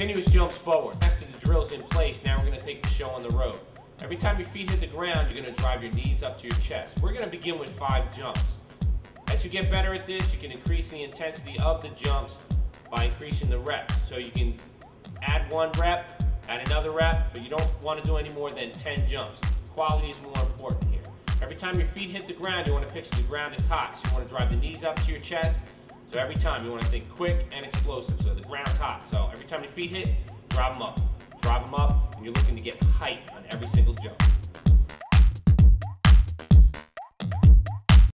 Continuous jumps forward. After the drill's in place, now we're going to take the show on the road. Every time your feet hit the ground, you're going to drive your knees up to your chest. We're going to begin with five jumps. As you get better at this, you can increase the intensity of the jumps by increasing the reps. So you can add one rep, add another rep, but you don't want to do any more than 10 jumps. Quality is more important here. Every time your feet hit the ground, you want to picture the ground is hot. So you want to drive the knees up to your chest. So every time you want to think quick and explosive. So the ground's hot. So time your feet hit, drop them up. Drop them up, and you're looking to get height on every single jump.